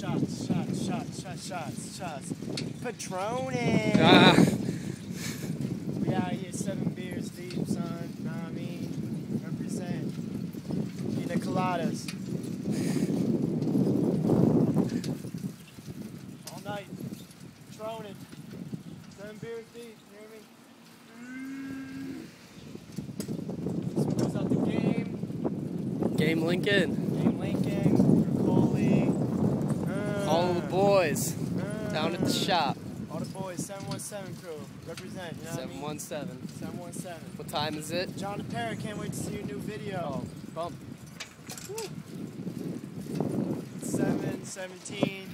shots, shots, shots, shots, shots, shots. Patroning. Ah, We out here seven beers deep, son. Know what I mean? Represent. In the coladas. All night. Patroning. Seven beers deep. You hear me? This one goes out the game. Game Lincoln. Game Lincoln. Coley. All boys down at the uh, shop. All the boys, 717 crew, represent, you know what I mean? 717. 717. What time is it? John the Parrot, can't wait to see your new video. Oh, bump. 717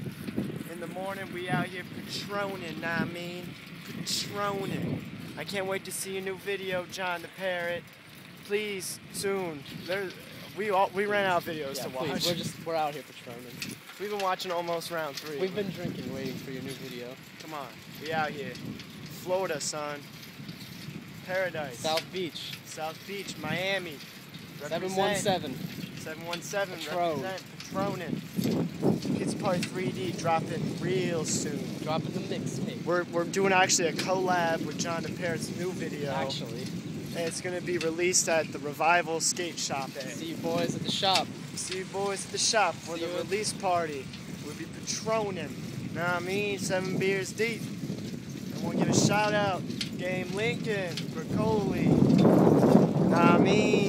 in the morning, we out here patroning, know I mean? Patroning. I can't wait to see your new video, John the Parrot. Please, soon. There, we all, we ran out of videos Yeah, to please. watch. We're just we're out here patroning. We've been watching almost round three. We've been drinking, waiting for your new video. Come on, we out here. Florida, son. Paradise. South Beach. South Beach, Miami. 717. 717, represent. Patronin. Kids Party 3D dropping real soon. Dropping the mixtape. We're, we're doing actually a collab with John Parrot's new video. Actually, And it's going to be released at the Revival Skate Shop. Day. see you boys at the shop. See you boys at the shop for See the release party. We'll be patroning. Know what I mean? Seven beers deep. I want to give a shout out. Game Lincoln, Bricoli. Know what I mean?